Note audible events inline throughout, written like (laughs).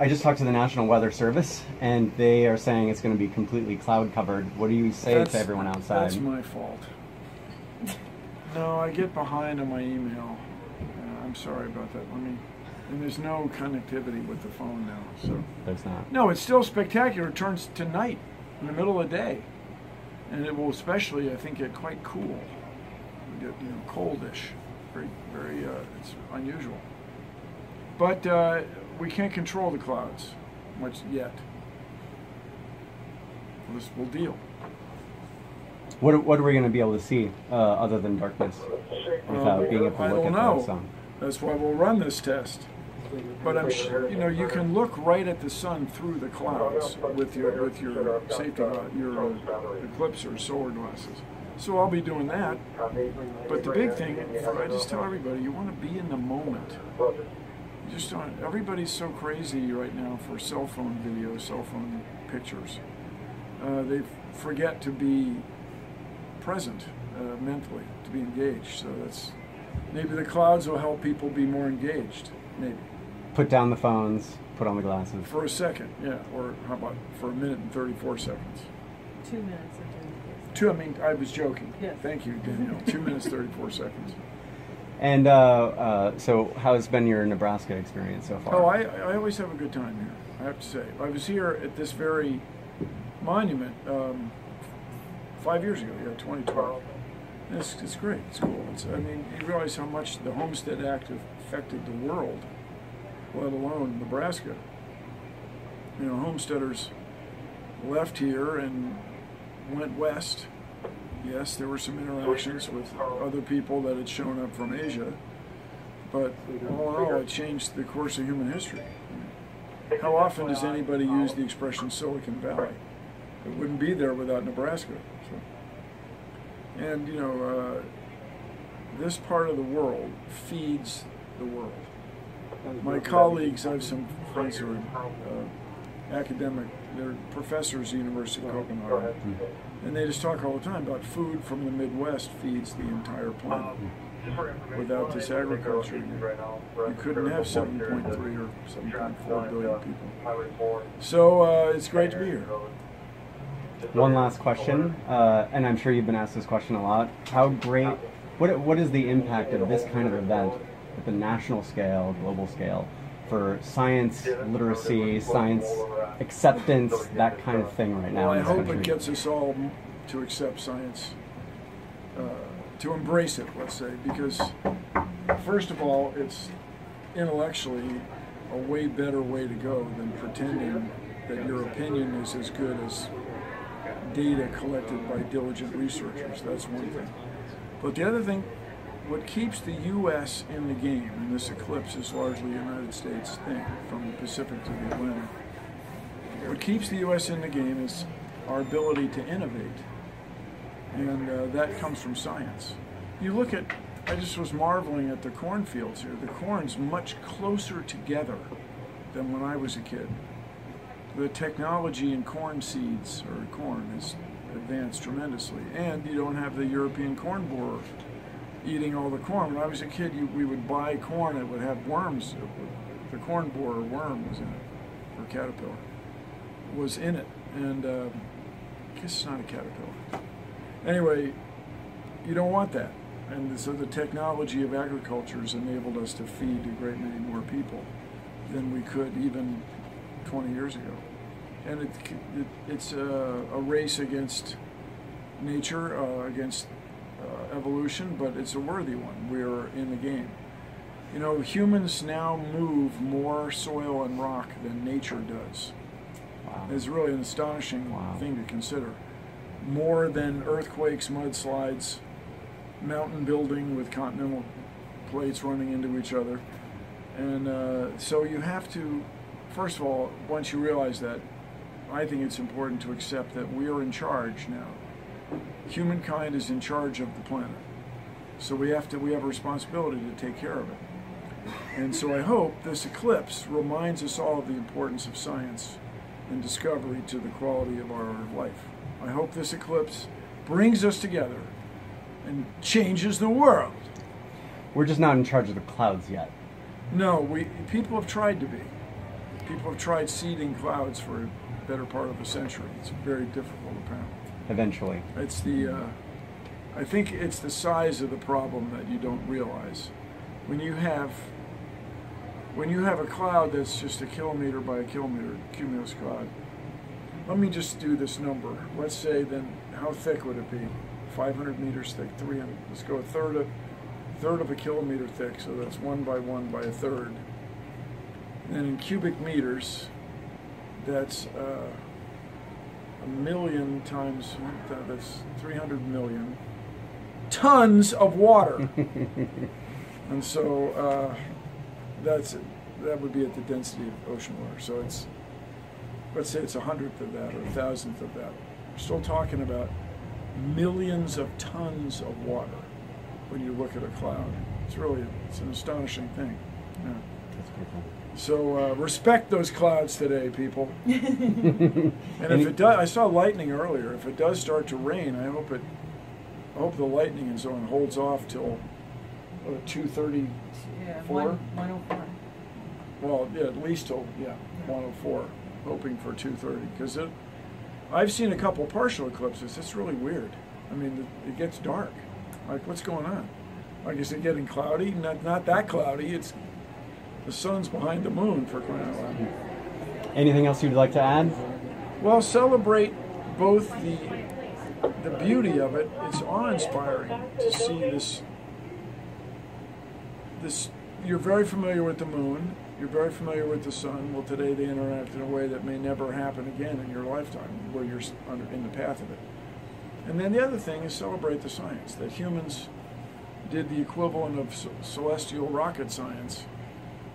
I just talked to the National Weather Service, and they are saying it's going to be completely cloud covered. What do you say That's- to everyone outside? That's my fault. No, I get behind on my email. Uh, I'm sorry about that. Let me. And there's no connectivity with the phone now, so. There's not. No, it's still spectacular. It turns to night in the middle of the day, and it will especially, I think, get quite cool. Get you know coldish, very very. Uh, it's unusual. But uh, we can't control the clouds much yet. We'll, just, we'll deal. What, what are we going to be able to see uh, other than darkness without Uh, being able to I look don't at know. the sun? That's why we'll run this test. But I'm sure, you know, you can look right at the sun through the clouds with your with your safety your eclipse or solar glasses. So I'll be doing that. But the big thing, I just tell everybody, you want to be in the moment. You just don't. Everybody's so crazy right now for cell phone video, cell phone pictures. Uh, they forget to be present uh, mentally, to be engaged. So that's maybe the clouds will help people be more engaged. Maybe Put down the phones, put on the glasses. for a second, yeah. Or how about for a minute and thirty-four seconds? Two minutes of doing this. Two. I mean, I was joking. Yes. Thank you, Danielle. Two minutes thirty-four seconds. And uh, uh, so, how has been your Nebraska experience so far? Oh, I, I always have a good time here. I have to say, I was here at this very monument um, five years ago. Yeah, 2012. It's, it's great. It's cool. It's, I mean, you realize how much the Homestead Act affected the world, let alone Nebraska. You know, homesteaders left here and went west. Yes, there were some interactions with other people that had shown up from Asia, but all in all, it changed the course of human history. How often does anybody use the expression Silicon Valley? It wouldn't be there without Nebraska. So. And, you know, uh, this part of the world feeds the world. My colleagues, I have some friends who are uh, academic, they're professors at the University of Copenhagen, and they just talk all the time about food from the Midwest feeds the entire planet. Without this agriculture, you, you couldn't have 7.3 or 7.4 billion people. So uh, it's great to be here. One last question, uh, and I'm sure you've been asked this question a lot. How great, what, what is the impact of this kind of event at the national scale, global scale, for science literacy, science acceptance, that kind of thing right now Well, I hope country? it gets us all to accept science, uh, to embrace it, let's say, because first of all, it's intellectually a way better way to go than pretending that your opinion is as good as data collected by diligent researchers. That's one thing. But the other thing, what keeps the U.S. in the game, and this eclipse is largely a United States thing, from the Pacific to the Atlantic, what keeps the U.S. in the game is our ability to innovate. And uh, that comes from science. You look at, I just was marveling at the cornfields here. The corn's much closer together than when I was a kid. The technology in corn seeds or corn has advanced tremendously. And you don't have the European corn borer eating all the corn. When I was a kid, you, we would buy corn, it would have worms. The corn borer worm was in it, or caterpillar was in it, and uh, I guess it's not a caterpillar. Anyway, you don't want that, and so the technology of agriculture has enabled us to feed a great many more people than we could even 20 years ago, and it, it it's a, a race against nature, uh, against evolution, but it's a worthy one. We're in the game. You know, humans now move more soil and rock than nature does Wow. is really an astonishing Wow. thing to consider. More than earthquakes, mudslides, mountain building with continental plates running into each other. And uh, so you have to, first of all, once you realize that, I think it's important to accept that we are in charge now. Humankind is in charge of the planet. So we have to we have a responsibility to take care of it. And so I hope this eclipse reminds us all of the importance of science and discovery to the quality of our life. I hope this eclipse brings us together and changes the world. We're just not in charge of the clouds yet. No, we people have tried to be. People have tried seeding clouds for a better part of a century. It's very difficult apparently. Eventually. It's the, uh, I think it's the size of the problem that you don't realize. When you have, when you have a cloud that's just a kilometer by a kilometer, cumulus cloud, let me just do this number. Let's say then, how thick would it be? 500 meters thick, 300, let's go a third of, third of a kilometer thick, so that's one by one by a third. And then in cubic meters, that's uh, a million times, that's 300 million tons of water. (laughs) and so uh, that's that would be at the density of ocean water. So it's let's say it's a hundredth of that or a thousandth of that. We're still talking about millions of tons of water when you look at a cloud. It's really it's an astonishing thing. Yeah. That's beautiful. So uh, respect those clouds today, people. (laughs) and if it does, I saw lightning earlier. If it does start to rain, I hope it. I hope the lightning and so on holds off till uh, two thirty. Yeah, Four? one, one oh four. Well, yeah, at least till yeah, one oh four. Hoping for two thirty because it. I've seen a couple partial eclipses. It's really weird. I mean, it, it gets dark. Like, what's going on? Like, is it getting cloudy? Not not that cloudy. It's the sun's behind the moon for crying out loud. Anything else you'd like to add? Well, celebrate both the the beauty of it. It's awe-inspiring to see this. This you're very familiar with the moon. You're very familiar with the sun. Well, today they interact in a way that may never happen again in your lifetime, where you're under, in the path of it. And then the other thing is celebrate the science that humans did the equivalent of celestial rocket science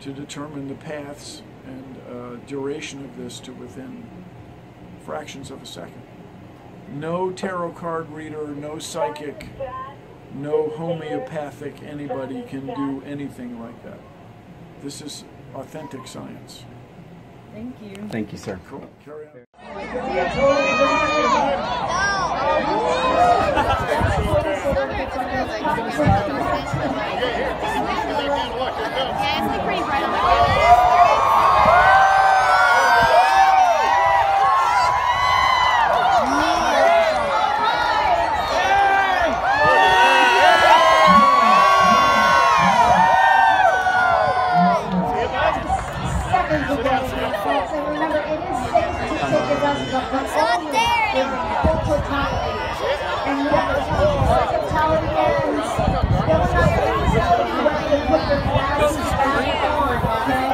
to determine the paths and uh, duration of this to within fractions of a second. No tarot card reader, no psychic, no homeopathic anybody can do anything like that. This is authentic science. Thank you. Thank you, sir. Cool. Carry on. Yeah, like pretty bright on my seconds away, folks. And remember, it is safe to take the dust up, but only in full totality. And when the full totality ends, they will not be able to put their glasses back on, okay?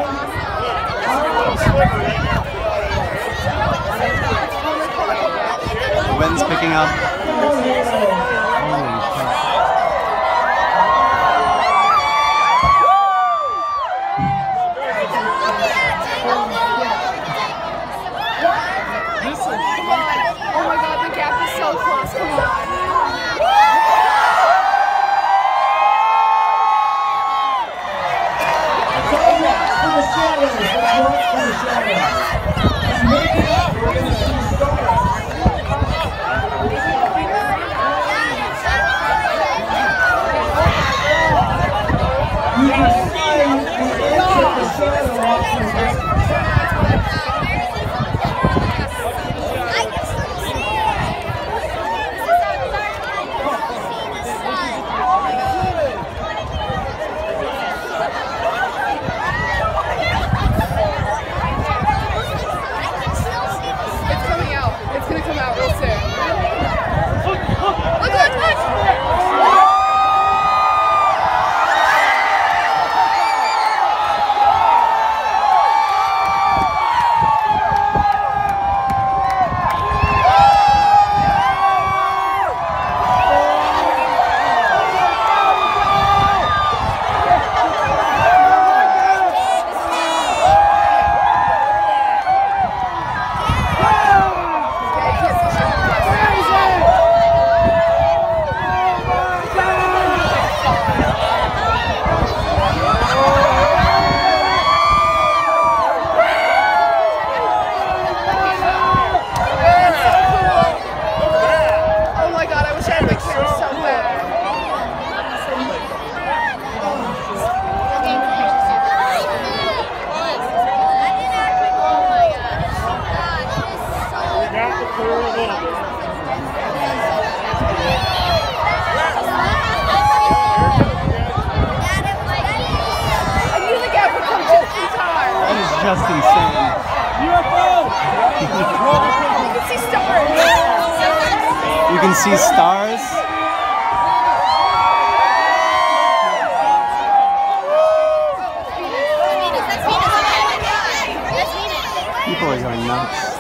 The wind's picking up. Holy crap. Oh my god, the gap is so close. Come on. For the shadows, let's work for the shadows. Just insane. You can see stars. You can see stars. People are going nuts.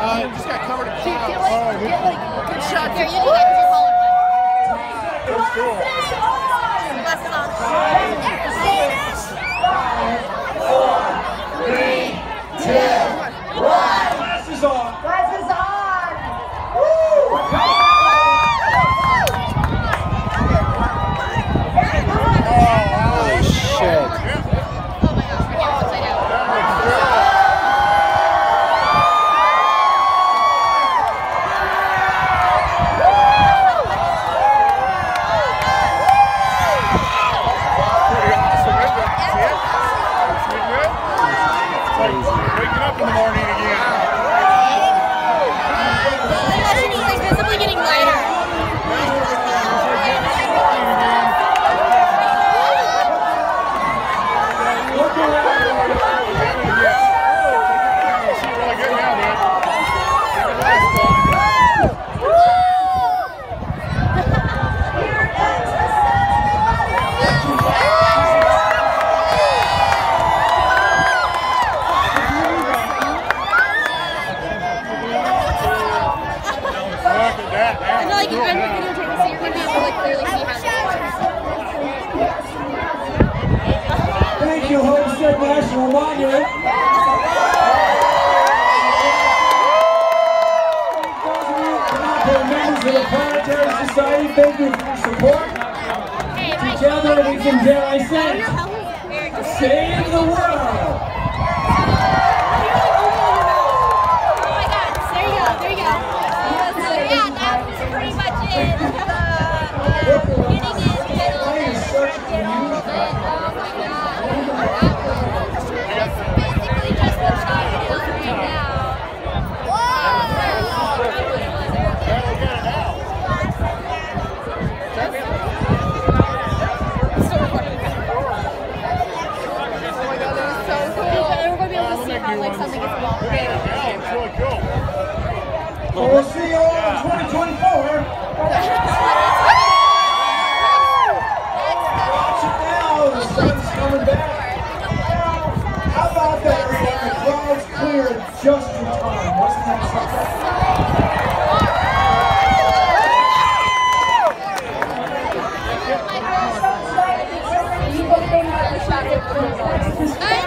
Uh, just got covered in Get clouds. like, get like good shots. That's cool. Glasses on. Glasses on. Woo! Holy shit. Pretty awesome, isn't it? See it? See it good? It's like waking up in the morning again. visibly getting lighter. Really good now, dude. Look at that, I man. feel like you've been videotaping, so you're gonna be able to like clearly see how they Thank you, Homestead National Monument. For members of the Planetary Society, thank you for your support. Can, dare I say, save the world. Oh my god, there you go, there you go. So yeah, that was pretty much it. Uh, able to see how like something gets involved. Yeah, it's really cool. Well, we'll see you all in 2024. Watch it now, the sun's coming back. How about that, Rita? The clouds cleared just in time. Something? People think